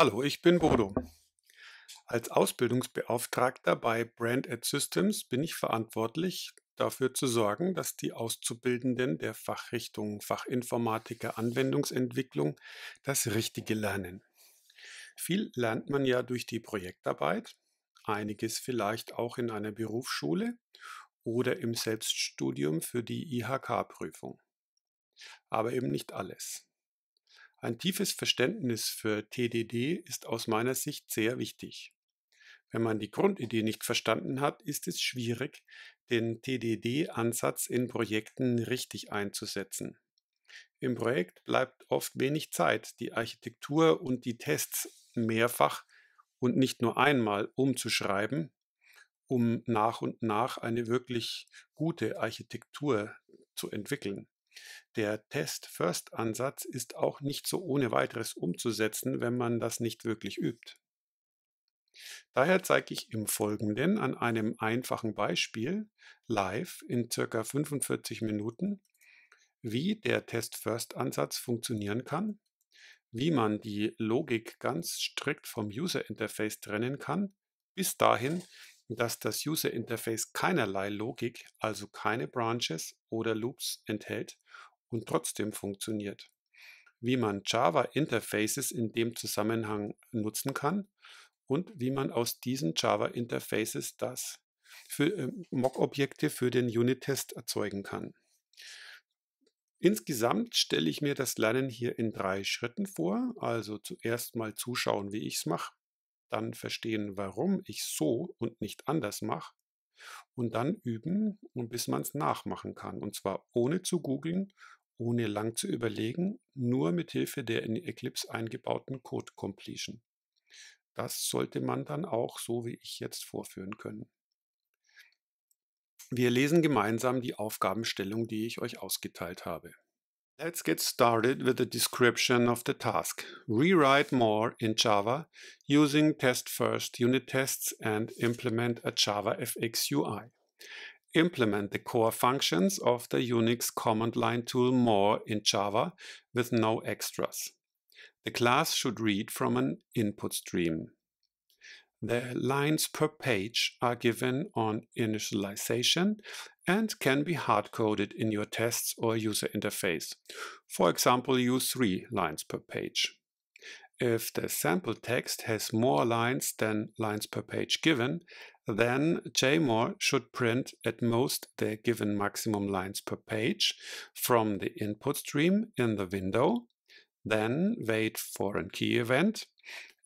Hallo, ich bin Bodo. Als Ausbildungsbeauftragter bei Brand Ad Systems bin ich verantwortlich, dafür zu sorgen, dass die Auszubildenden der Fachrichtung Fachinformatiker Anwendungsentwicklung das Richtige lernen. Viel lernt man ja durch die Projektarbeit, einiges vielleicht auch in einer Berufsschule oder im Selbststudium für die IHK-Prüfung. Aber eben nicht alles. Ein tiefes Verständnis für TDD ist aus meiner Sicht sehr wichtig. Wenn man die Grundidee nicht verstanden hat, ist es schwierig, den TDD-Ansatz in Projekten richtig einzusetzen. Im Projekt bleibt oft wenig Zeit, die Architektur und die Tests mehrfach und nicht nur einmal umzuschreiben, um nach und nach eine wirklich gute Architektur zu entwickeln. Der Test-First-Ansatz ist auch nicht so ohne weiteres umzusetzen, wenn man das nicht wirklich übt. Daher zeige ich im Folgenden an einem einfachen Beispiel live in circa 45 Minuten, wie der Test-First-Ansatz funktionieren kann, wie man die Logik ganz strikt vom User-Interface trennen kann, bis dahin, dass das User Interface keinerlei Logik, also keine Branches oder Loops enthält und trotzdem funktioniert. Wie man Java Interfaces in dem Zusammenhang nutzen kann und wie man aus diesen Java Interfaces das für äh, Mock-Objekte für den Unit-Test erzeugen kann. Insgesamt stelle ich mir das Lernen hier in drei Schritten vor. Also zuerst mal zuschauen, wie ich es mache dann verstehen, warum ich so und nicht anders mache und dann üben, bis man es nachmachen kann. Und zwar ohne zu googeln, ohne lang zu überlegen, nur mit Hilfe der in Eclipse eingebauten Code Completion. Das sollte man dann auch so wie ich jetzt vorführen können. Wir lesen gemeinsam die Aufgabenstellung, die ich euch ausgeteilt habe. Let's get started with the description of the task. Rewrite more in Java using test-first unit tests and implement a Java FX UI. Implement the core functions of the Unix command line tool more in Java with no extras. The class should read from an input stream. The lines per page are given on initialization and can be hard-coded in your tests or user interface. For example, use three lines per page. If the sample text has more lines than lines per page given, then JMore should print at most the given maximum lines per page from the input stream in the window, then wait for a key event,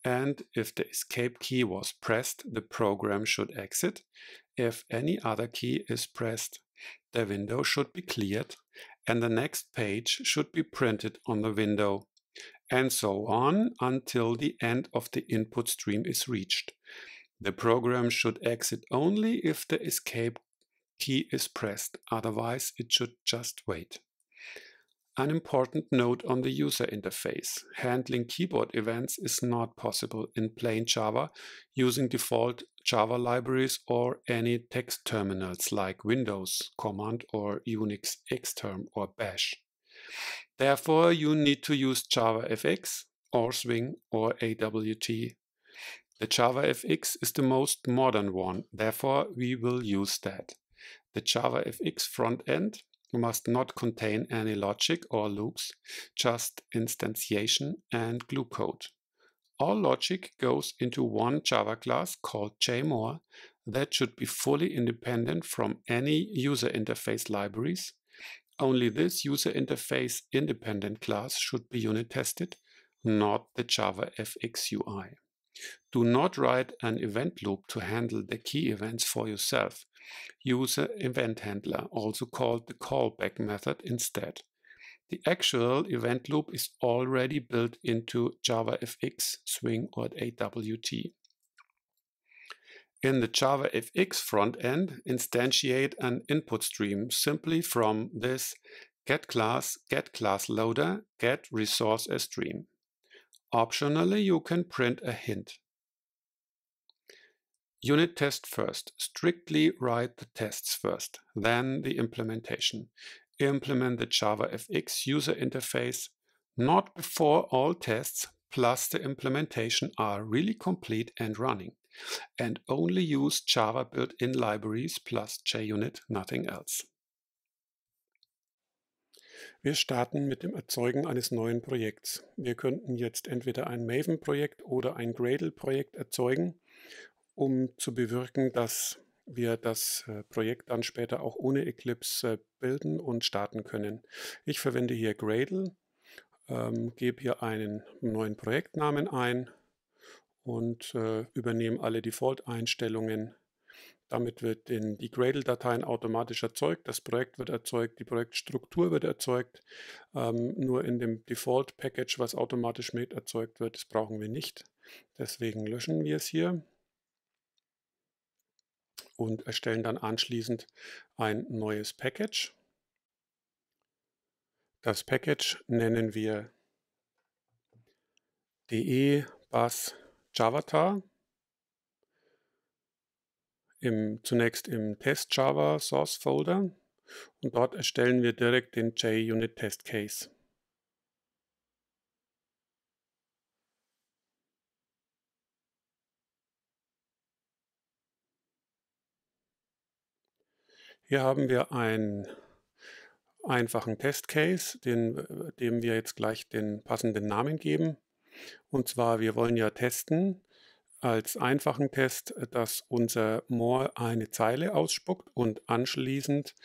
and if the escape key was pressed, the program should exit, if any other key is pressed, the window should be cleared and the next page should be printed on the window, and so on until the end of the input stream is reached. The program should exit only if the escape key is pressed, otherwise it should just wait. An important note on the user interface. Handling keyboard events is not possible in plain Java using default Java libraries or any text terminals like Windows Command or Unix Xterm or Bash. Therefore, you need to use JavaFX or Swing or AWT. The JavaFX is the most modern one, therefore we will use that. The JavaFX front end must not contain any logic or loops, just instantiation and glue code. All logic goes into one Java class called JMore that should be fully independent from any user interface libraries. Only this user interface independent class should be unit tested, not the Java FX UI. Do not write an event loop to handle the key events for yourself. Use an event handler, also called the callback method instead. The actual event loop is already built into JavaFX, Swing, or AWT. In the JavaFX front end, instantiate an input stream simply from this get class, get class loader, get resource stream. Optionally, you can print a hint. Unit test first. Strictly write the tests first, then the implementation. Implement the JavaFX user interface not before all tests, plus the implementation are really complete and running, and only use Java built-in libraries plus JUnit, nothing else. Wir starten mit dem Erzeugen eines neuen Projekts. Wir könnten jetzt entweder ein Maven-Projekt oder ein Gradle-Projekt erzeugen, um zu bewirken, dass wir das äh, Projekt dann später auch ohne Eclipse äh, bilden und starten können. Ich verwende hier Gradle, ähm, gebe hier einen neuen Projektnamen ein und äh, übernehme alle Default-Einstellungen. Damit wird in die Gradle-Dateien automatisch erzeugt, das Projekt wird erzeugt, die Projektstruktur wird erzeugt. Ähm, nur in dem Default-Package, was automatisch mit erzeugt wird, das brauchen wir nicht. Deswegen löschen wir es hier und erstellen dann anschließend ein neues Package. Das Package nennen wir de bus javatar. Im, zunächst im Test Java Source Folder und dort erstellen wir direkt den JUnit Test Case. Hier haben wir einen einfachen Testcase, den, dem wir jetzt gleich den passenden Namen geben. Und zwar, wir wollen ja testen als einfachen Test, dass unser More eine Zeile ausspuckt und anschließend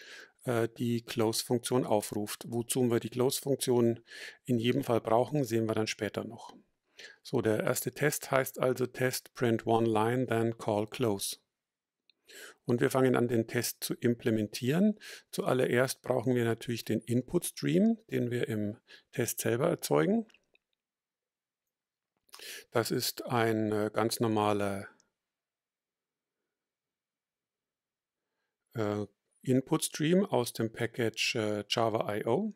äh, die Close-Funktion aufruft. Wozu wir die Close-Funktion in jedem Fall brauchen, sehen wir dann später noch. So, der erste Test heißt also Test print one line, then call close. Und wir fangen an, den Test zu implementieren. Zuallererst brauchen wir natürlich den Input-Stream, den wir im Test selber erzeugen. Das ist ein äh, ganz normaler äh, Input-Stream aus dem Package äh, Java.io.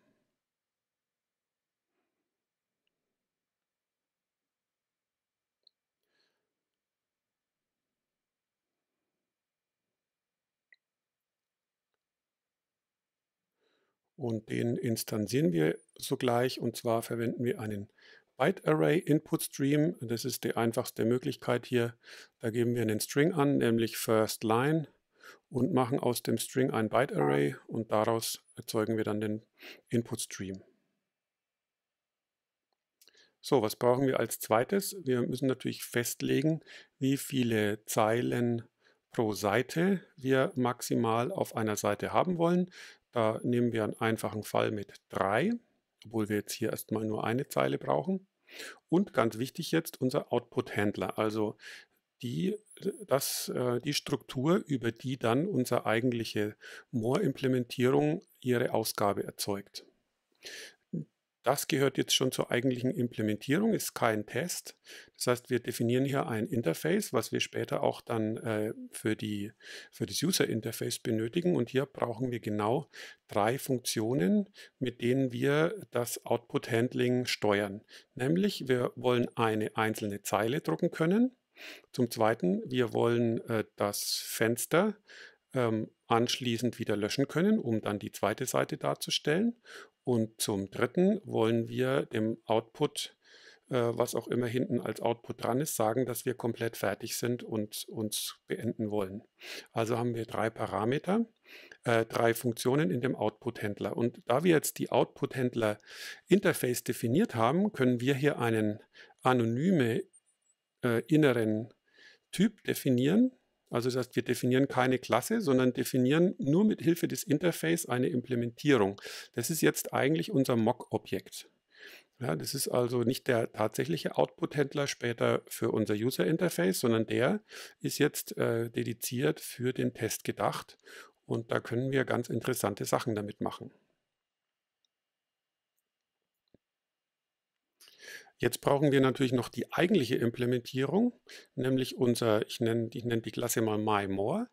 und den instanzieren wir sogleich und zwar verwenden wir einen Byte Array Input Stream. Das ist die einfachste Möglichkeit hier. Da geben wir einen String an, nämlich First Line und machen aus dem String ein Byte Array und daraus erzeugen wir dann den Input Stream. So, was brauchen wir als zweites? Wir müssen natürlich festlegen, wie viele Zeilen pro Seite wir maximal auf einer Seite haben wollen. Da nehmen wir einen einfachen Fall mit 3, obwohl wir jetzt hier erstmal nur eine Zeile brauchen. Und ganz wichtig jetzt unser Output-Händler, also die, das, äh, die Struktur, über die dann unsere eigentliche More-Implementierung ihre Ausgabe erzeugt. Das gehört jetzt schon zur eigentlichen Implementierung, ist kein Test. Das heißt, wir definieren hier ein Interface, was wir später auch dann äh, für, die, für das User Interface benötigen. Und hier brauchen wir genau drei Funktionen, mit denen wir das Output Handling steuern. Nämlich, wir wollen eine einzelne Zeile drucken können. Zum Zweiten, wir wollen äh, das Fenster ähm, anschließend wieder löschen können, um dann die zweite Seite darzustellen. Und zum Dritten wollen wir dem Output, äh, was auch immer hinten als Output dran ist, sagen, dass wir komplett fertig sind und uns beenden wollen. Also haben wir drei Parameter, äh, drei Funktionen in dem Output-Händler. Und da wir jetzt die Output-Händler-Interface definiert haben, können wir hier einen anonyme äh, inneren Typ definieren, also das heißt, wir definieren keine Klasse, sondern definieren nur mit Hilfe des Interface eine Implementierung. Das ist jetzt eigentlich unser Mock-Objekt. Ja, das ist also nicht der tatsächliche Output-Händler später für unser User-Interface, sondern der ist jetzt äh, dediziert für den Test gedacht. Und da können wir ganz interessante Sachen damit machen. Jetzt brauchen wir natürlich noch die eigentliche Implementierung, nämlich unser, ich nenne, ich nenne die Klasse mal MyMore.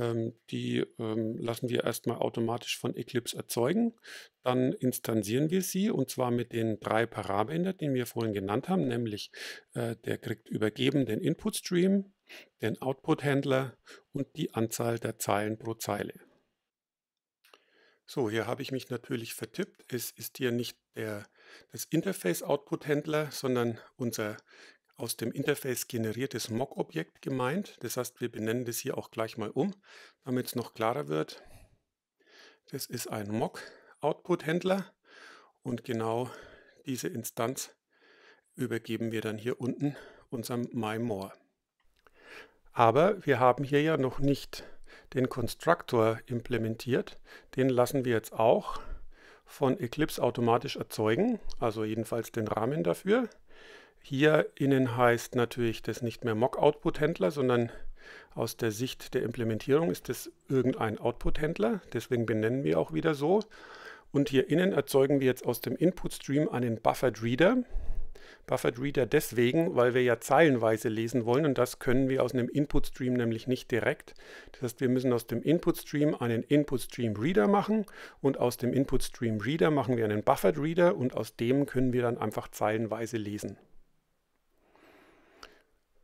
Ähm, die ähm, lassen wir erstmal automatisch von Eclipse erzeugen. Dann instanzieren wir sie und zwar mit den drei Parametern, die wir vorhin genannt haben, nämlich äh, der kriegt übergeben den Input-Stream, den Output-Händler und die Anzahl der Zeilen pro Zeile. So, hier habe ich mich natürlich vertippt. Es ist hier nicht der das Interface-Output-Händler, sondern unser aus dem Interface generiertes Mock-Objekt gemeint. Das heißt, wir benennen das hier auch gleich mal um, damit es noch klarer wird. Das ist ein Mock-Output-Händler und genau diese Instanz übergeben wir dann hier unten unserem MyMore. Aber wir haben hier ja noch nicht den Constructor implementiert. Den lassen wir jetzt auch von Eclipse automatisch erzeugen, also jedenfalls den Rahmen dafür. Hier innen heißt natürlich das nicht mehr Mock-Output-Händler, sondern aus der Sicht der Implementierung ist das irgendein Output-Händler. Deswegen benennen wir auch wieder so. Und hier innen erzeugen wir jetzt aus dem Input-Stream einen Buffered Buffered Reader deswegen, weil wir ja zeilenweise lesen wollen und das können wir aus einem Input Stream nämlich nicht direkt. Das heißt, wir müssen aus dem Input Stream einen Input Stream Reader machen und aus dem Input Stream Reader machen wir einen Buffered Reader und aus dem können wir dann einfach zeilenweise lesen.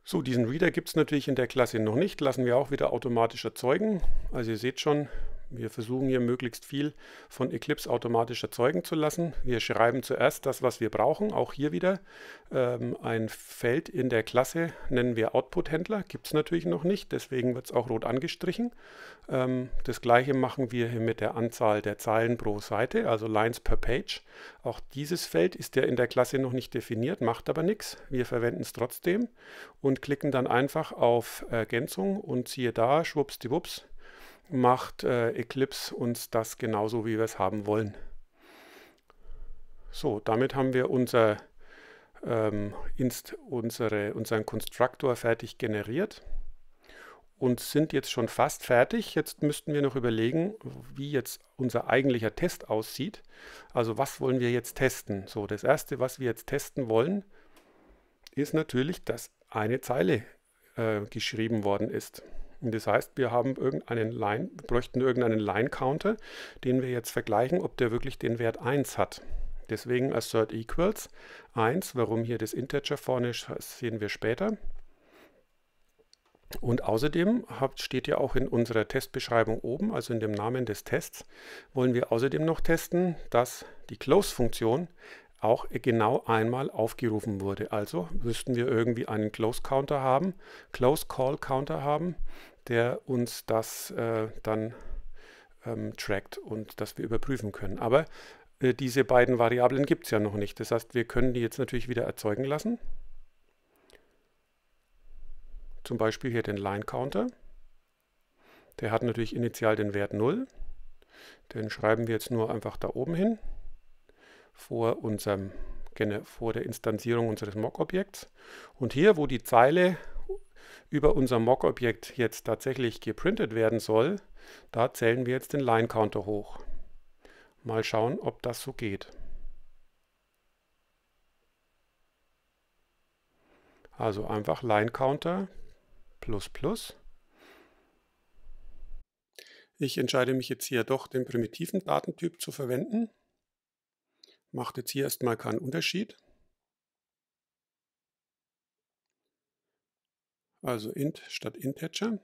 So, diesen Reader gibt es natürlich in der Klasse noch nicht, lassen wir auch wieder automatisch erzeugen. Also ihr seht schon, wir versuchen hier möglichst viel von Eclipse automatisch erzeugen zu lassen. Wir schreiben zuerst das, was wir brauchen. Auch hier wieder ähm, ein Feld in der Klasse nennen wir Output-Händler. Gibt es natürlich noch nicht, deswegen wird es auch rot angestrichen. Ähm, das gleiche machen wir hier mit der Anzahl der Zeilen pro Seite, also Lines per Page. Auch dieses Feld ist ja in der Klasse noch nicht definiert, macht aber nichts. Wir verwenden es trotzdem und klicken dann einfach auf Ergänzung und siehe da, schwuppsdiwupps, macht äh, Eclipse uns das genauso, wie wir es haben wollen. So, damit haben wir unser, ähm, inst, unsere, unseren Konstruktor fertig generiert und sind jetzt schon fast fertig. Jetzt müssten wir noch überlegen, wie jetzt unser eigentlicher Test aussieht. Also was wollen wir jetzt testen? So, das erste, was wir jetzt testen wollen, ist natürlich, dass eine Zeile äh, geschrieben worden ist. Das heißt, wir haben irgendeinen Line, bräuchten irgendeinen Line-Counter, den wir jetzt vergleichen, ob der wirklich den Wert 1 hat. Deswegen assert equals 1. Warum hier das Integer vorne ist, sehen wir später. Und außerdem steht ja auch in unserer Testbeschreibung oben, also in dem Namen des Tests, wollen wir außerdem noch testen, dass die Close-Funktion auch genau einmal aufgerufen wurde. Also müssten wir irgendwie einen Close Counter haben, Close Call Counter haben, der uns das äh, dann ähm, trackt und das wir überprüfen können. Aber äh, diese beiden Variablen gibt es ja noch nicht. Das heißt, wir können die jetzt natürlich wieder erzeugen lassen. Zum Beispiel hier den Line Counter. Der hat natürlich initial den Wert 0. Den schreiben wir jetzt nur einfach da oben hin, vor, unserem, vor der Instanzierung unseres Mock-Objekts. Und hier, wo die Zeile über unser Mock-Objekt jetzt tatsächlich geprintet werden soll, da zählen wir jetzt den Line-Counter hoch. Mal schauen, ob das so geht. Also einfach Line-Counter plus plus. Ich entscheide mich jetzt hier doch, den primitiven Datentyp zu verwenden. Macht jetzt hier erstmal keinen Unterschied. Also int statt integer.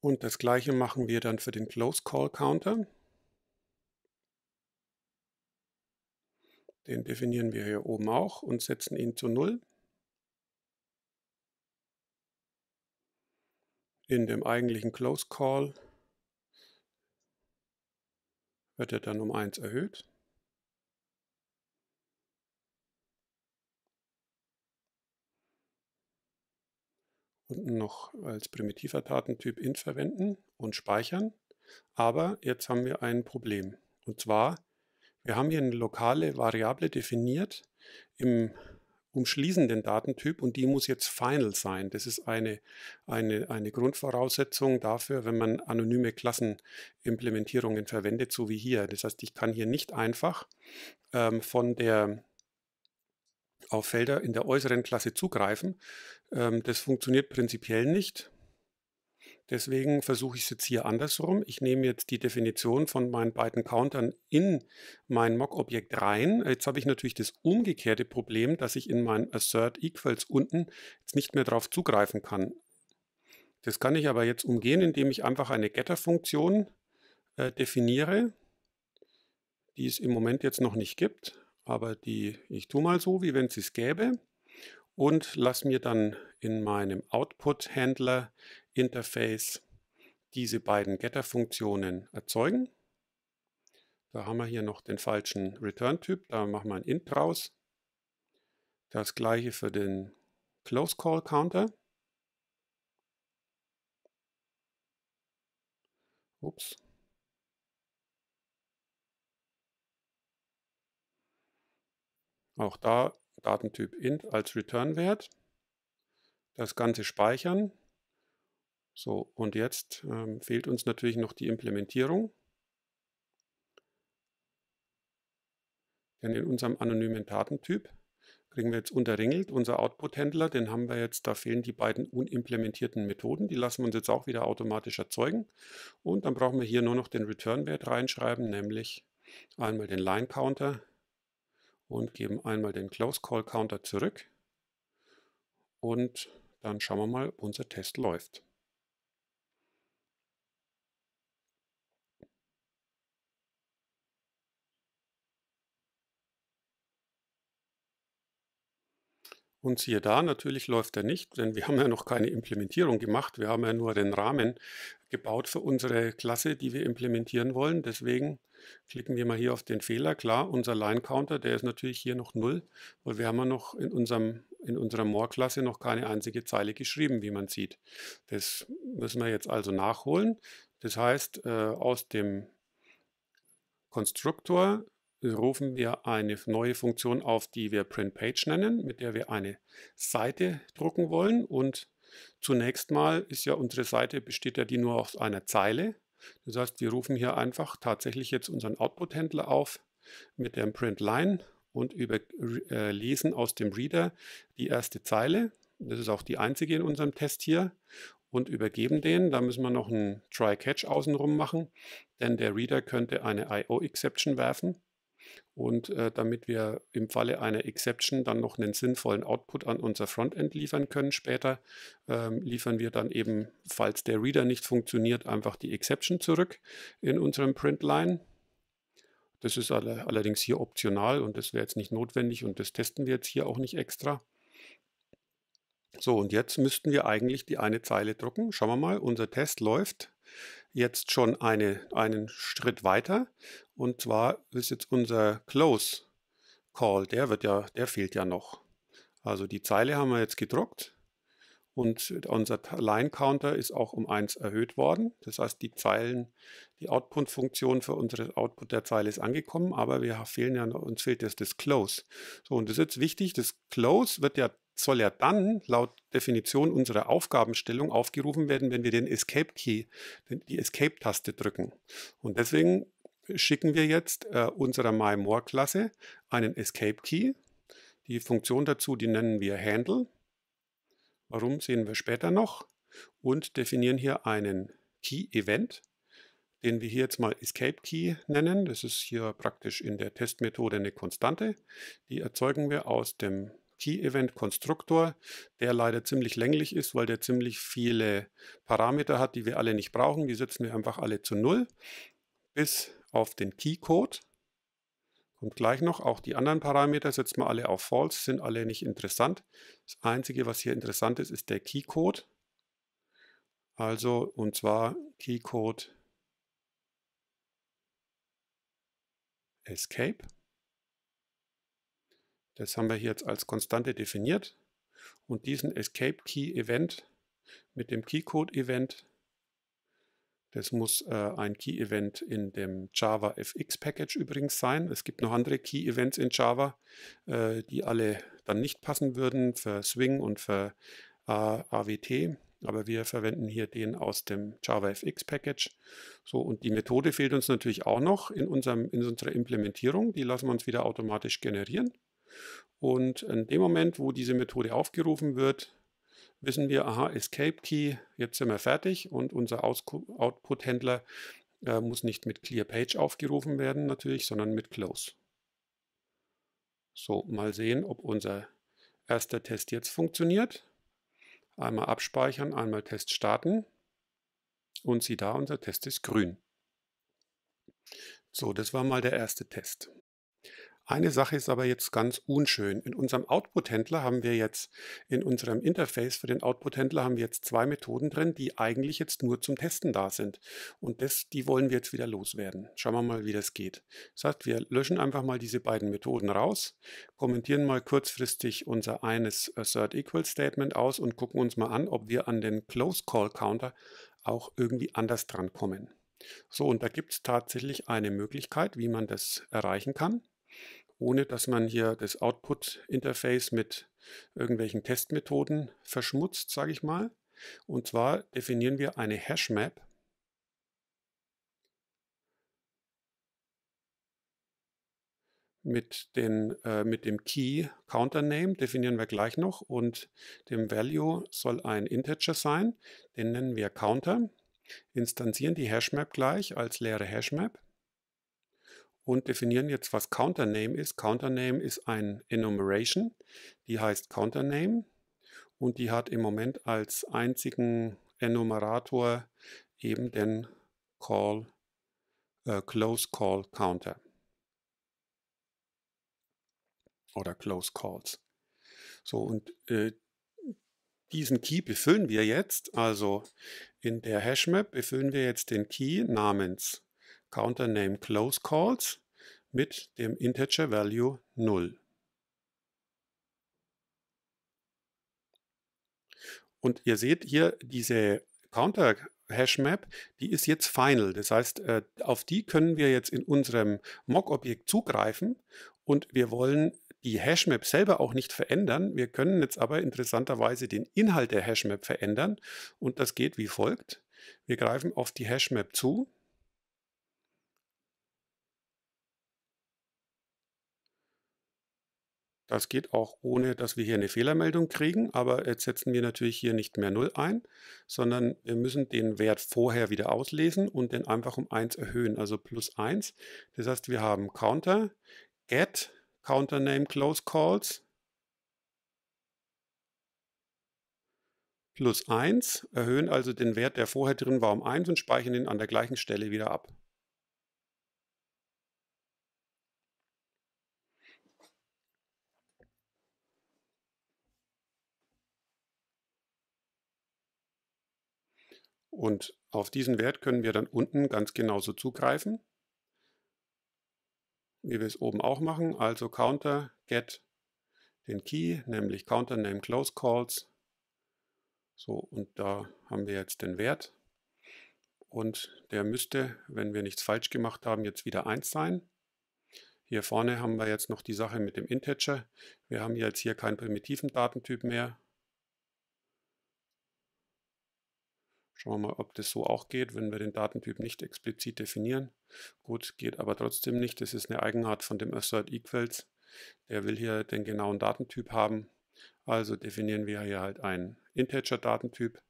Und das gleiche machen wir dann für den Close Call Counter. Den definieren wir hier oben auch und setzen ihn zu 0. In dem eigentlichen Close Call wird er dann um 1 erhöht. Unten noch als primitiver Datentyp int verwenden und speichern. Aber jetzt haben wir ein Problem. Und zwar, wir haben hier eine lokale Variable definiert im umschließenden Datentyp und die muss jetzt final sein. Das ist eine, eine, eine Grundvoraussetzung dafür, wenn man anonyme Klassenimplementierungen verwendet, so wie hier. Das heißt, ich kann hier nicht einfach ähm, von der auf Felder in der äußeren Klasse zugreifen. Ähm, das funktioniert prinzipiell nicht. Deswegen versuche ich es jetzt hier andersrum. Ich nehme jetzt die Definition von meinen beiden Countern in mein Mock-Objekt rein. Jetzt habe ich natürlich das umgekehrte Problem, dass ich in mein Assert Equals unten jetzt nicht mehr darauf zugreifen kann. Das kann ich aber jetzt umgehen, indem ich einfach eine Getter-Funktion äh, definiere, die es im Moment jetzt noch nicht gibt, aber die ich tue mal so, wie wenn es es gäbe und lasse mir dann in meinem Output-Handler-Interface diese beiden Getter-Funktionen erzeugen. Da haben wir hier noch den falschen Return-Typ, da machen wir ein int draus. Das gleiche für den Close Call Counter. Ups. Auch da Datentyp int als Return-Wert. Das Ganze speichern. So, und jetzt ähm, fehlt uns natürlich noch die Implementierung. Denn in unserem anonymen Datentyp kriegen wir jetzt unterringelt unser Output-Händler, den haben wir jetzt, da fehlen die beiden unimplementierten Methoden, die lassen wir uns jetzt auch wieder automatisch erzeugen. Und dann brauchen wir hier nur noch den Return-Wert reinschreiben, nämlich einmal den Line-Counter und geben einmal den Close Call Counter zurück und dann schauen wir mal, unser Test läuft. Und siehe da, natürlich läuft er nicht, denn wir haben ja noch keine Implementierung gemacht. Wir haben ja nur den Rahmen gebaut für unsere Klasse, die wir implementieren wollen. Deswegen klicken wir mal hier auf den Fehler. Klar, unser Line-Counter, der ist natürlich hier noch 0, weil wir haben ja noch in, unserem, in unserer More-Klasse noch keine einzige Zeile geschrieben, wie man sieht. Das müssen wir jetzt also nachholen. Das heißt, äh, aus dem Konstruktor rufen wir eine neue Funktion auf, die wir printPage nennen, mit der wir eine Seite drucken wollen. Und zunächst mal ist ja unsere Seite, besteht ja die nur aus einer Zeile. Das heißt, wir rufen hier einfach tatsächlich jetzt unseren Output-Händler auf mit dem printLine und überlesen äh, aus dem Reader die erste Zeile. Das ist auch die einzige in unserem Test hier und übergeben den. Da müssen wir noch einen Try-Catch außenrum machen, denn der Reader könnte eine IO-Exception werfen. Und äh, damit wir im Falle einer Exception dann noch einen sinnvollen Output an unser Frontend liefern können später, ähm, liefern wir dann eben, falls der Reader nicht funktioniert, einfach die Exception zurück in unserem Printline. Das ist alle, allerdings hier optional und das wäre jetzt nicht notwendig und das testen wir jetzt hier auch nicht extra. So, und jetzt müssten wir eigentlich die eine Zeile drucken. Schauen wir mal, unser Test läuft jetzt schon eine, einen Schritt weiter. Und zwar ist jetzt unser Close Call, der wird ja, der fehlt ja noch. Also die Zeile haben wir jetzt gedruckt und unser Line Counter ist auch um 1 erhöht worden. Das heißt, die Zeilen, die Output-Funktion für unsere Output der Zeile ist angekommen, aber wir fehlen ja, uns fehlt jetzt das Close. So, und das ist jetzt wichtig, das Close wird ja soll ja dann laut Definition unserer Aufgabenstellung aufgerufen werden, wenn wir den Escape Key, die Escape-Taste drücken. Und deswegen schicken wir jetzt äh, unserer MyMore-Klasse einen Escape Key. Die Funktion dazu, die nennen wir Handle. Warum sehen wir später noch. Und definieren hier einen Key-Event, den wir hier jetzt mal Escape Key nennen. Das ist hier praktisch in der Testmethode eine Konstante. Die erzeugen wir aus dem Key-Event-Konstruktor, der leider ziemlich länglich ist, weil der ziemlich viele Parameter hat, die wir alle nicht brauchen. Die setzen wir einfach alle zu Null, bis auf den Key-Code. Kommt gleich noch, auch die anderen Parameter setzen wir alle auf False, sind alle nicht interessant. Das Einzige, was hier interessant ist, ist der Key-Code. Also, und zwar Key-Code Escape. Das haben wir hier jetzt als Konstante definiert. Und diesen Escape Key Event mit dem Keycode Event, das muss äh, ein Key Event in dem Java FX Package übrigens sein. Es gibt noch andere Key Events in Java, äh, die alle dann nicht passen würden für Swing und für äh, AWT. Aber wir verwenden hier den aus dem JavaFX Package. So, und die Methode fehlt uns natürlich auch noch in, unserem, in unserer Implementierung. Die lassen wir uns wieder automatisch generieren. Und in dem Moment, wo diese Methode aufgerufen wird, wissen wir, aha, Escape Key, jetzt sind wir fertig und unser Output-Händler äh, muss nicht mit Clear Page aufgerufen werden natürlich, sondern mit Close. So, mal sehen, ob unser erster Test jetzt funktioniert. Einmal abspeichern, einmal Test starten. Und sieh da, unser Test ist grün. So, das war mal der erste Test. Eine Sache ist aber jetzt ganz unschön. In unserem Output-Händler haben wir jetzt, in unserem Interface für den Output-Händler haben wir jetzt zwei Methoden drin, die eigentlich jetzt nur zum Testen da sind. Und das, die wollen wir jetzt wieder loswerden. Schauen wir mal, wie das geht. Das heißt, wir löschen einfach mal diese beiden Methoden raus, kommentieren mal kurzfristig unser eines Assert Equal Statement aus und gucken uns mal an, ob wir an den Close Call Counter auch irgendwie anders dran kommen. So, und da gibt es tatsächlich eine Möglichkeit, wie man das erreichen kann ohne dass man hier das Output-Interface mit irgendwelchen Testmethoden verschmutzt, sage ich mal. Und zwar definieren wir eine Hashmap. Mit, den, äh, mit dem Key Counter Name definieren wir gleich noch und dem Value soll ein Integer sein, den nennen wir Counter, instanzieren die Hashmap gleich als leere Hashmap und definieren jetzt, was CounterName ist. CounterName ist ein Enumeration, die heißt CounterName und die hat im Moment als einzigen Enumerator eben den Call, äh, Close Call Counter oder Close Calls. So und äh, diesen Key befüllen wir jetzt, also in der Hashmap befüllen wir jetzt den Key namens CounterName Close Calls mit dem Integer Value 0. Und ihr seht hier diese Counter Hashmap, die ist jetzt final. Das heißt, äh, auf die können wir jetzt in unserem Mock-Objekt zugreifen und wir wollen die Hashmap selber auch nicht verändern. Wir können jetzt aber interessanterweise den Inhalt der Hashmap verändern und das geht wie folgt. Wir greifen auf die Hashmap zu Das geht auch ohne, dass wir hier eine Fehlermeldung kriegen, aber jetzt setzen wir natürlich hier nicht mehr 0 ein, sondern wir müssen den Wert vorher wieder auslesen und den einfach um 1 erhöhen, also plus 1. Das heißt, wir haben Counter, get, Counter Name Close Calls, plus 1, erhöhen also den Wert, der vorher drin war, um 1 und speichern ihn an der gleichen Stelle wieder ab. Und auf diesen Wert können wir dann unten ganz genauso zugreifen, wie wir es oben auch machen. Also Counter get den Key, nämlich Counter Name Close Calls. So, und da haben wir jetzt den Wert. Und der müsste, wenn wir nichts falsch gemacht haben, jetzt wieder 1 sein. Hier vorne haben wir jetzt noch die Sache mit dem Integer. Wir haben jetzt hier keinen primitiven Datentyp mehr, Schauen wir mal, ob das so auch geht, wenn wir den Datentyp nicht explizit definieren. Gut, geht aber trotzdem nicht. Das ist eine Eigenart von dem Assert Equals. Der will hier den genauen Datentyp haben. Also definieren wir hier halt einen Integer-Datentyp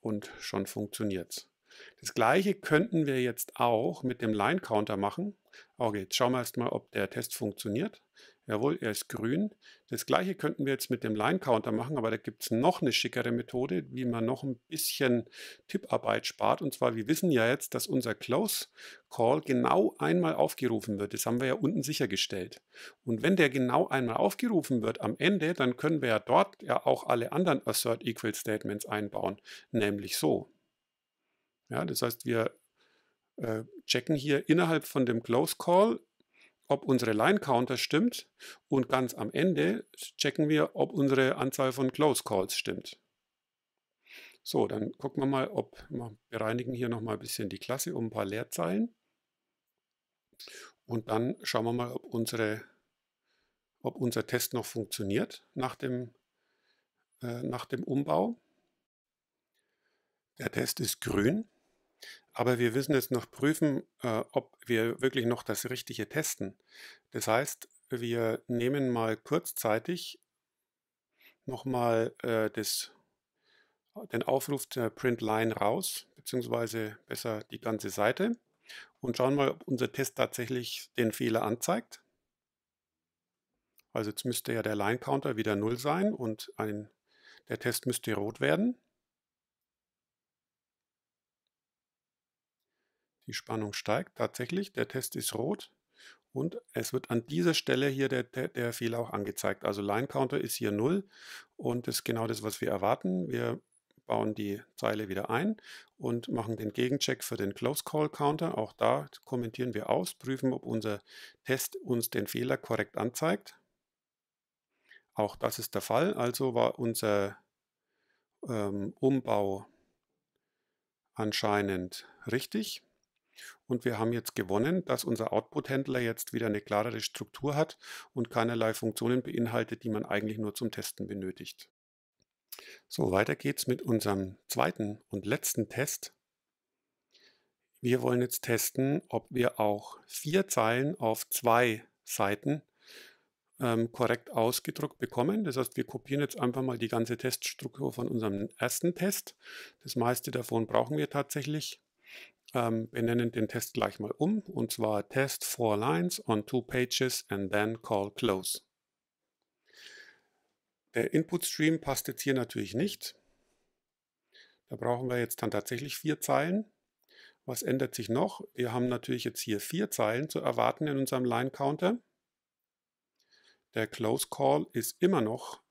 und schon funktioniert es. Das gleiche könnten wir jetzt auch mit dem Line-Counter machen. Okay, jetzt schauen wir erstmal, ob der Test funktioniert. Jawohl, er ist grün. Das gleiche könnten wir jetzt mit dem Line-Counter machen, aber da gibt es noch eine schickere Methode, wie man noch ein bisschen Tipparbeit spart. Und zwar, wir wissen ja jetzt, dass unser Close-Call genau einmal aufgerufen wird. Das haben wir ja unten sichergestellt. Und wenn der genau einmal aufgerufen wird am Ende, dann können wir ja dort ja auch alle anderen Assert Equal Statements einbauen. Nämlich so. Ja, das heißt, wir äh, checken hier innerhalb von dem Close Call ob unsere Line Counter stimmt und ganz am Ende checken wir, ob unsere Anzahl von Close Calls stimmt. So, dann gucken wir mal, ob wir bereinigen hier noch mal ein bisschen die Klasse um ein paar Leerzeilen. Und dann schauen wir mal, ob, unsere, ob unser Test noch funktioniert nach dem, äh, nach dem Umbau. Der Test ist grün. Aber wir müssen jetzt noch prüfen, äh, ob wir wirklich noch das Richtige testen. Das heißt, wir nehmen mal kurzzeitig nochmal äh, den Aufruf der Printline raus, beziehungsweise besser die ganze Seite und schauen mal, ob unser Test tatsächlich den Fehler anzeigt. Also jetzt müsste ja der Line Counter wieder 0 sein und ein, Der Test müsste rot werden. Die Spannung steigt tatsächlich, der Test ist rot und es wird an dieser Stelle hier der, der, Fehler auch angezeigt. Also Line Counter ist hier 0 und das ist genau das, was wir erwarten. Wir bauen die Zeile wieder ein und machen den Gegencheck für den Close Call Counter. Auch da kommentieren wir aus, prüfen, ob unser Test uns den Fehler korrekt anzeigt. Auch das ist der Fall, also war unser ähm, Umbau anscheinend richtig. Und wir haben jetzt gewonnen, dass unser Output-Händler jetzt wieder eine klarere Struktur hat und keinerlei Funktionen beinhaltet, die man eigentlich nur zum Testen benötigt. So, weiter geht's mit unserem zweiten und letzten Test. Wir wollen jetzt testen, ob wir auch vier Zeilen auf zwei Seiten ähm, korrekt ausgedruckt bekommen. Das heißt, wir kopieren jetzt einfach mal die ganze Teststruktur von unserem ersten Test. Das meiste davon brauchen wir tatsächlich. Ähm, wir nennen den Test gleich mal um, und zwar Test four lines on two pages and then call close. Der Input-Stream passt jetzt hier natürlich nicht. Da brauchen wir jetzt dann tatsächlich vier Zeilen. Was ändert sich noch? Wir haben natürlich jetzt hier vier Zeilen zu erwarten in unserem Line-Counter. Der Close Call ist immer noch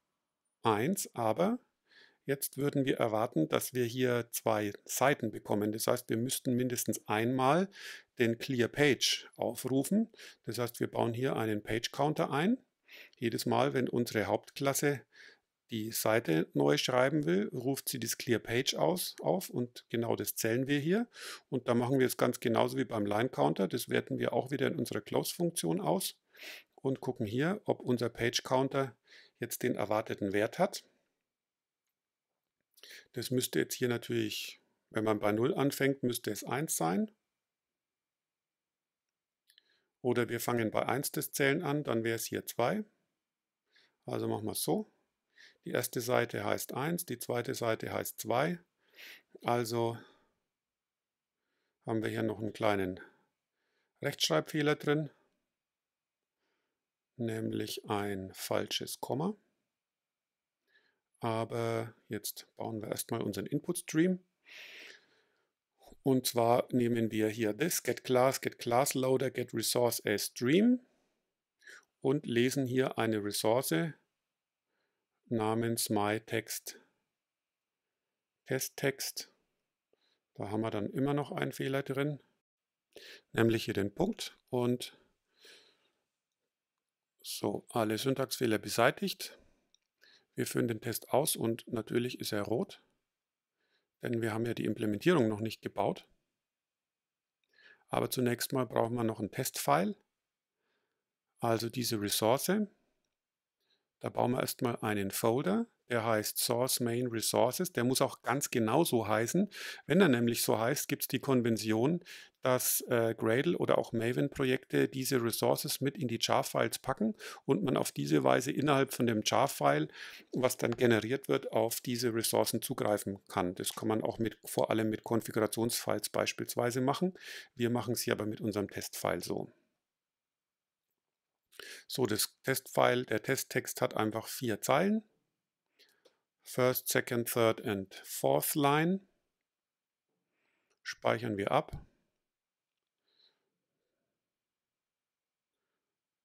1, aber jetzt würden wir erwarten, dass wir hier zwei Seiten bekommen. Das heißt, wir müssten mindestens einmal den Clear Page aufrufen. Das heißt, wir bauen hier einen Page Counter ein. Jedes Mal, wenn unsere Hauptklasse die Seite neu schreiben will, ruft sie das Clear Page aus, auf und genau das zählen wir hier. Und da machen wir es ganz genauso wie beim Line Counter. Das werten wir auch wieder in unserer Close-Funktion aus und gucken hier, ob unser Page Counter jetzt den erwarteten Wert hat. Das müsste jetzt hier natürlich, wenn man bei 0 anfängt, müsste es 1 sein. Oder wir fangen bei 1 des Zählen an, dann wäre es hier 2. Also machen wir es so. Die erste Seite heißt 1, die zweite Seite heißt 2. Also haben wir hier noch einen kleinen Rechtschreibfehler drin, nämlich ein falsches Komma. Aber jetzt bauen wir erstmal unseren Input Stream. Und zwar nehmen wir hier this, get class, get class loader, get resource as stream und lesen hier eine Ressource namens myText Testtext. Da haben wir dann immer noch einen Fehler drin, nämlich hier den Punkt und so, alle Syntaxfehler beseitigt. Wir führen den Test aus und natürlich ist er rot, denn wir haben ja die Implementierung noch nicht gebaut. Aber zunächst mal brauchen wir noch ein Testfile, also diese Ressource. Da bauen wir erstmal einen Folder, der heißt Source Main Resources. Der muss auch ganz genau so heißen. Wenn er nämlich so heißt, gibt es die Konvention, dass äh, Gradle oder auch Maven-Projekte diese Resources mit in die Jar-Files packen und man auf diese Weise innerhalb von dem Jar-File, was dann generiert wird, auf diese Ressourcen zugreifen kann. Das kann man auch mit, vor allem mit Konfigurationsfiles beispielsweise machen. Wir machen es hier aber mit unserem Testfile so. So, das Testfile, der Testtext hat einfach vier Zeilen. First, Second, Third and Fourth Line. Speichern wir ab.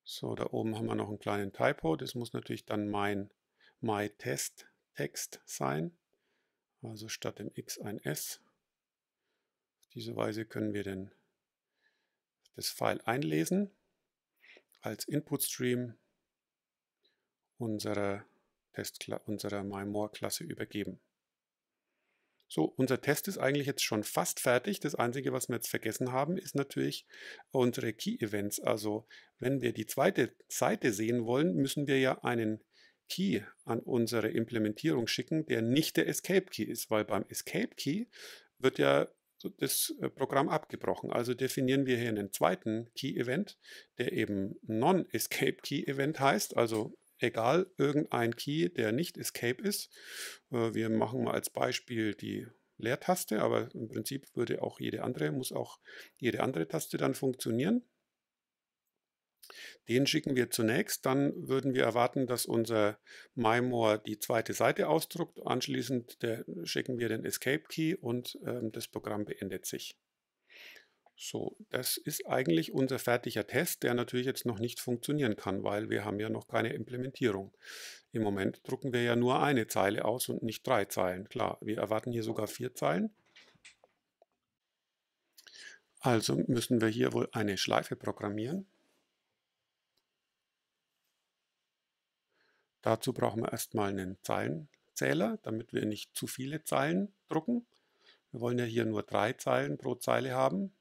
So, da oben haben wir noch einen kleinen Typo. Das muss natürlich dann mein MyTest-Text sein. Also statt dem X ein S. Auf diese Weise können wir den, das File einlesen als Input-Stream unserer, unserer MyMore-Klasse übergeben. So, unser Test ist eigentlich jetzt schon fast fertig. Das Einzige, was wir jetzt vergessen haben, ist natürlich unsere Key-Events. Also wenn wir die zweite Seite sehen wollen, müssen wir ja einen Key an unsere Implementierung schicken, der nicht der Escape Key ist, weil beim Escape Key wird ja das äh, Programm abgebrochen. Also definieren wir hier einen zweiten Key-Event, der eben Non-Escape Key-Event heißt, also egal, irgendein Key, der nicht Escape ist. Äh, wir machen mal als Beispiel die Leertaste, aber im Prinzip würde auch jede andere, muss auch jede andere Taste dann funktionieren. Den schicken wir zunächst, dann würden wir erwarten, dass unser MyMore die zweite Seite ausdruckt. Anschließend der, schicken wir den Escape Key und ähm, das Programm beendet sich. So, das ist eigentlich unser fertiger Test, der natürlich jetzt noch nicht funktionieren kann, weil wir haben ja noch keine Implementierung. Im Moment drucken wir ja nur eine Zeile aus und nicht drei Zeilen. Klar, wir erwarten hier sogar vier Zeilen. Also müssen wir hier wohl eine Schleife programmieren. Dazu brauchen wir erstmal einen Zeilenzähler, damit wir nicht zu viele Zeilen drucken. Wir wollen ja hier nur drei Zeilen pro Zeile haben.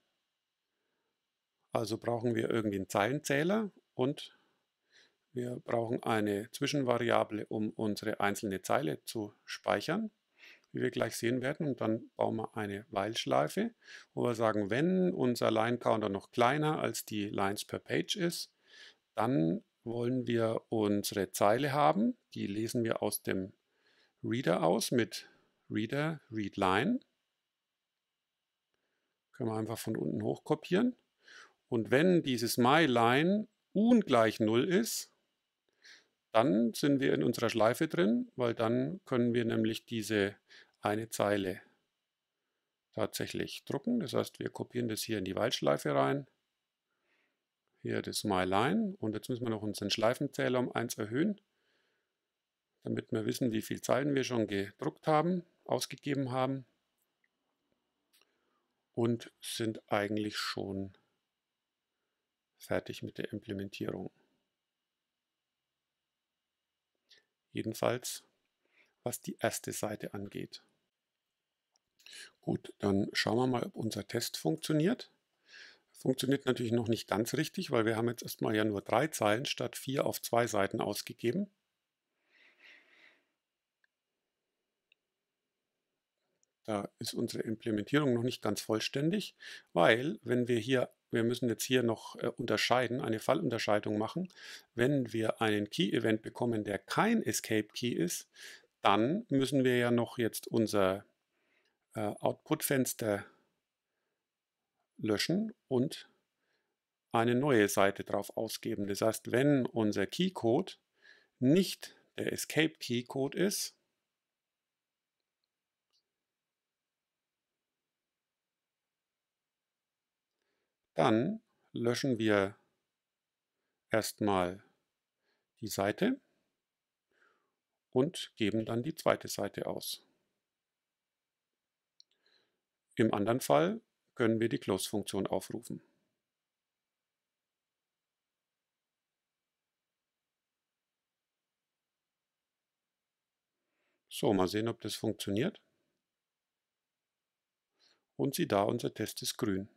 Also brauchen wir irgendwie einen Zeilenzähler und wir brauchen eine Zwischenvariable, um unsere einzelne Zeile zu speichern, wie wir gleich sehen werden. Und dann bauen wir eine While-Schleife, wo wir sagen, wenn unser Line-Counter noch kleiner als die Lines per Page ist, dann wollen wir unsere Zeile haben. Die lesen wir aus dem Reader aus mit Reader, readLine. Können wir einfach von unten hoch kopieren. Und wenn dieses myLine ungleich 0 ist, dann sind wir in unserer Schleife drin, weil dann können wir nämlich diese eine Zeile tatsächlich drucken. Das heißt, wir kopieren das hier in die Weilschleife rein. Hier das myLine und jetzt müssen wir noch unseren Schleifenzähler um 1 erhöhen, damit wir wissen, wie viele Zeilen wir schon gedruckt haben, ausgegeben haben und sind eigentlich schon fertig mit der Implementierung. Jedenfalls, was die erste Seite angeht. Gut, dann schauen wir mal, ob unser Test funktioniert. Funktioniert natürlich noch nicht ganz richtig, weil wir haben jetzt erstmal ja nur drei Zeilen statt vier auf zwei Seiten ausgegeben. Da ist unsere Implementierung noch nicht ganz vollständig, weil wenn wir hier, wir müssen jetzt hier noch äh, unterscheiden, eine Fallunterscheidung machen. Wenn wir einen Key-Event bekommen, der kein Escape-Key ist, dann müssen wir ja noch jetzt unser äh, Output-Fenster löschen und eine neue Seite drauf ausgeben. Das heißt, wenn unser Key-Code nicht der Escape-Key-Code ist, Dann löschen wir erstmal die Seite und geben dann die zweite Seite aus. Im anderen Fall können wir die Close-Funktion aufrufen. So, mal sehen, ob das funktioniert. Und sieh da, unser Test ist grün.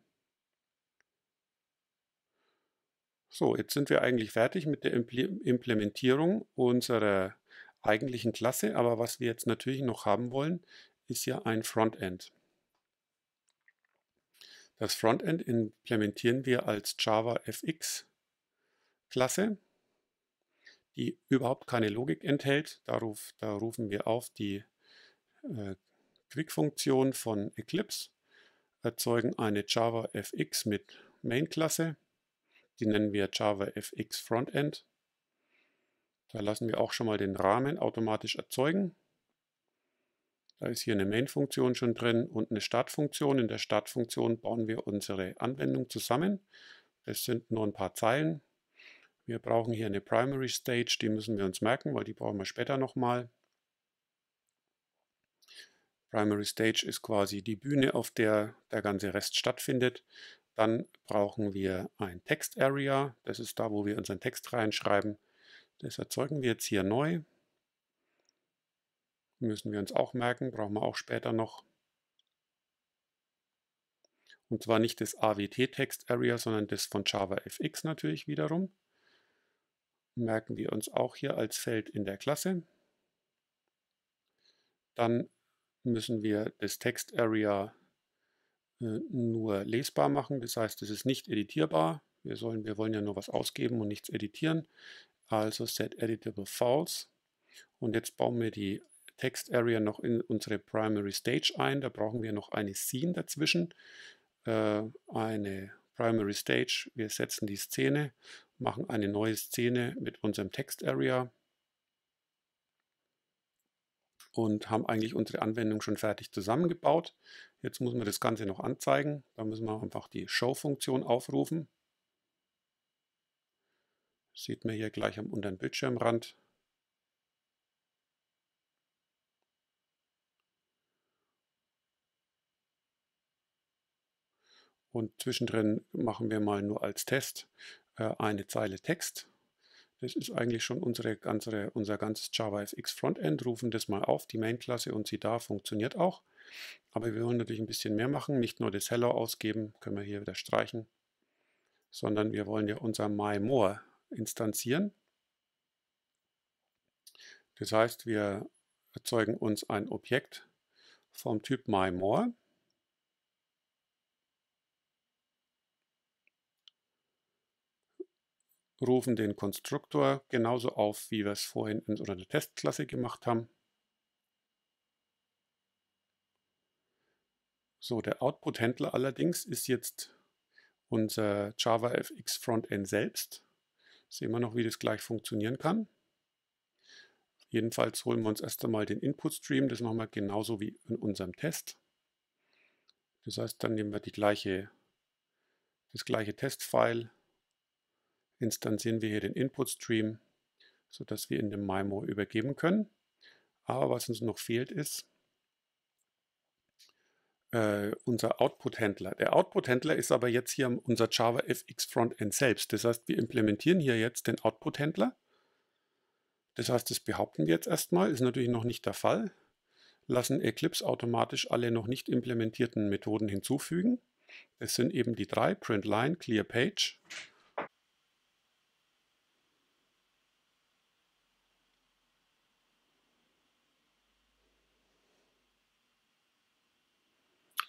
So, jetzt sind wir eigentlich fertig mit der Implementierung unserer eigentlichen Klasse, aber was wir jetzt natürlich noch haben wollen, ist ja ein Frontend. Das Frontend implementieren wir als JavaFX Klasse, die überhaupt keine Logik enthält. Da, ruf, da rufen wir auf die äh, Quick-Funktion von Eclipse, erzeugen eine JavaFX mit Main-Klasse die nennen wir JavaFX Frontend. Da lassen wir auch schon mal den Rahmen automatisch erzeugen. Da ist hier eine Main-Funktion schon drin und eine Startfunktion. In der Startfunktion bauen wir unsere Anwendung zusammen. Das sind nur ein paar Zeilen. Wir brauchen hier eine Primary Stage, die müssen wir uns merken, weil die brauchen wir später nochmal. Primary Stage ist quasi die Bühne, auf der der ganze Rest stattfindet. Dann brauchen wir ein Text Area. Das ist da, wo wir unseren Text reinschreiben. Das erzeugen wir jetzt hier neu. Müssen wir uns auch merken, brauchen wir auch später noch. Und zwar nicht das AWT Text Area, sondern das von JavaFX natürlich wiederum. Merken wir uns auch hier als Feld in der Klasse. Dann müssen wir das Text Area äh, nur lesbar machen. Das heißt, es ist nicht editierbar. Wir, sollen, wir wollen ja nur was ausgeben und nichts editieren. Also set editable false. Und jetzt bauen wir die Text Area noch in unsere Primary Stage ein. Da brauchen wir noch eine Scene dazwischen. Äh, eine Primary Stage. Wir setzen die Szene machen eine neue Szene mit unserem Text Area und haben eigentlich unsere Anwendung schon fertig zusammengebaut. Jetzt muss man das Ganze noch anzeigen. Da müssen wir einfach die Show-Funktion aufrufen. Sieht man hier gleich am unteren Bildschirmrand. Und zwischendrin machen wir mal nur als Test äh, eine Zeile Text. Das ist eigentlich schon unsere ganze, unser ganzes JavaFX Frontend. Rufen das mal auf, die Main-Klasse und sie da funktioniert auch. Aber wir wollen natürlich ein bisschen mehr machen, nicht nur das Hello ausgeben, können wir hier wieder streichen, sondern wir wollen ja unser MyMore instanzieren. Das heißt, wir erzeugen uns ein Objekt vom Typ MyMore. Rufen den Konstruktor genauso auf, wie wir es vorhin in unserer Testklasse gemacht haben. So, der Output-Händler allerdings ist jetzt unser JavaFX Frontend selbst. Sehen wir noch, wie das gleich funktionieren kann. Jedenfalls holen wir uns erst einmal den Input-Stream. Das machen wir genauso wie in unserem Test. Das heißt, dann nehmen wir die gleiche, das gleiche Testfile, instanzieren wir hier den Input-Stream, sodass wir in dem MIMO übergeben können. Aber was uns noch fehlt ist äh, unser Output-Händler. Der Output-Händler ist aber jetzt hier unser Java FX Frontend selbst. Das heißt, wir implementieren hier jetzt den Output-Händler. Das heißt, das behaupten wir jetzt erstmal, ist natürlich noch nicht der Fall. Lassen Eclipse automatisch alle noch nicht implementierten Methoden hinzufügen. Das sind eben die drei, Print Line, Clear Page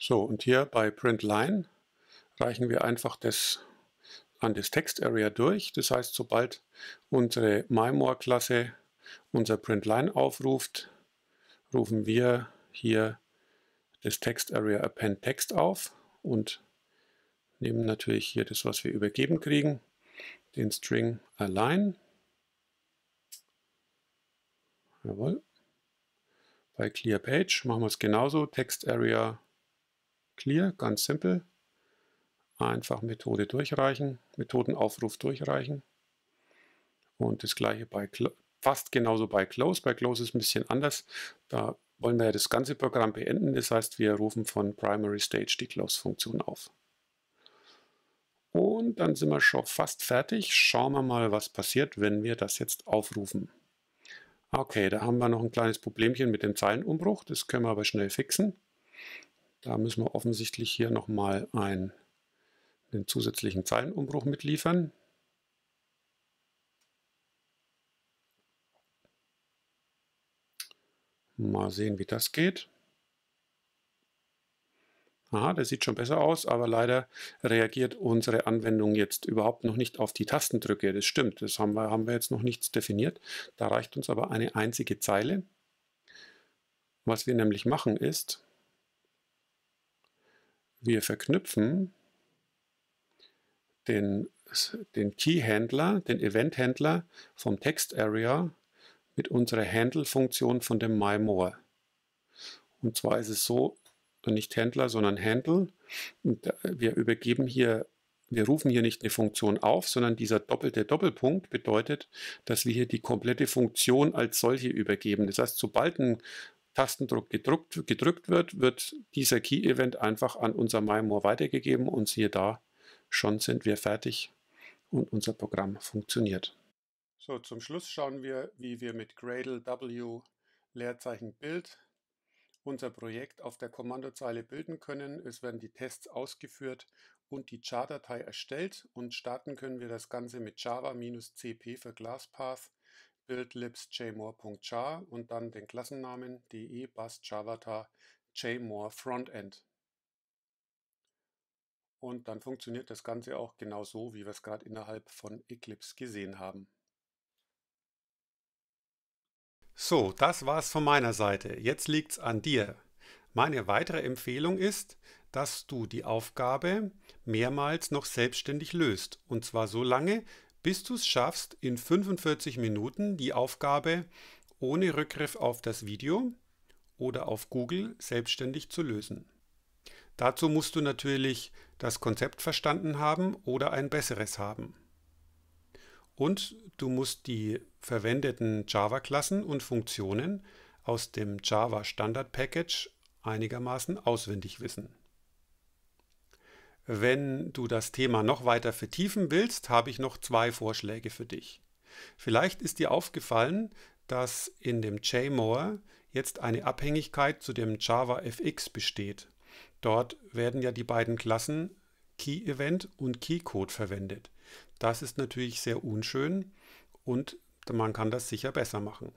So, und hier bei PrintLine reichen wir einfach das an das Text Area durch. Das heißt, sobald unsere MyMore-Klasse unser PrintLine aufruft, rufen wir hier das Text Append Text auf und nehmen natürlich hier das, was wir übergeben kriegen, den String Align. Jawohl. Bei Clear Page machen wir es genauso, Text Area Clear, ganz simpel. Einfach Methode durchreichen, Methodenaufruf durchreichen. Und das gleiche bei fast genauso bei Close. Bei Close ist ein bisschen anders. Da wollen wir ja das ganze Programm beenden. Das heißt, wir rufen von Primary Stage die Close-Funktion auf. Und dann sind wir schon fast fertig. Schauen wir mal, was passiert, wenn wir das jetzt aufrufen. Okay, da haben wir noch ein kleines Problemchen mit dem Zeilenumbruch. Das können wir aber schnell fixen. Da müssen wir offensichtlich hier nochmal einen, einen zusätzlichen Zeilenumbruch mitliefern. Mal sehen, wie das geht. Aha, das sieht schon besser aus, aber leider reagiert unsere Anwendung jetzt überhaupt noch nicht auf die Tastendrücke. Das stimmt, das haben wir, haben wir jetzt noch nichts definiert. Da reicht uns aber eine einzige Zeile. Was wir nämlich machen ist, wir verknüpfen den, den Key-Händler, den Event-Händler vom Text-Area mit unserer Handle-Funktion von dem MyMore. Und zwar ist es so, nicht Händler, sondern Handle. Und wir übergeben hier, wir rufen hier nicht eine Funktion auf, sondern dieser doppelte Doppelpunkt bedeutet, dass wir hier die komplette Funktion als solche übergeben. Das heißt, sobald ein Tastendruck gedruckt, gedrückt wird, wird dieser Key-Event einfach an unser MyMore weitergegeben und siehe da, schon sind wir fertig und unser Programm funktioniert. So, zum Schluss schauen wir, wie wir mit Gradle W Leerzeichen Bild unser Projekt auf der Kommandozeile bilden können. Es werden die Tests ausgeführt und die Char-Datei erstellt und starten können wir das Ganze mit java-cp für GlassPath buildlibs.jmore.jar und dann den Klassennamen de bus javata jmore frontend. Und dann funktioniert das Ganze auch genau so, wie wir es gerade innerhalb von Eclipse gesehen haben. So, das war's von meiner Seite. Jetzt liegt's an dir. Meine weitere Empfehlung ist, dass du die Aufgabe mehrmals noch selbstständig löst. Und zwar so lange, bis du es schaffst, in 45 Minuten die Aufgabe ohne Rückgriff auf das Video oder auf Google selbstständig zu lösen. Dazu musst du natürlich das Konzept verstanden haben oder ein besseres haben. Und du musst die verwendeten Java-Klassen und Funktionen aus dem Java Standard Package einigermaßen auswendig wissen. Wenn du das Thema noch weiter vertiefen willst, habe ich noch zwei Vorschläge für dich. Vielleicht ist dir aufgefallen, dass in dem JMOR jetzt eine Abhängigkeit zu dem JavaFX besteht. Dort werden ja die beiden Klassen KeyEvent und KeyCode verwendet. Das ist natürlich sehr unschön und man kann das sicher besser machen.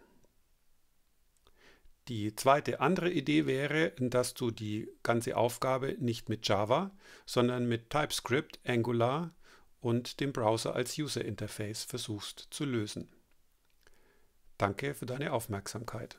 Die zweite andere Idee wäre, dass du die ganze Aufgabe nicht mit Java, sondern mit TypeScript, Angular und dem Browser als User Interface versuchst zu lösen. Danke für deine Aufmerksamkeit.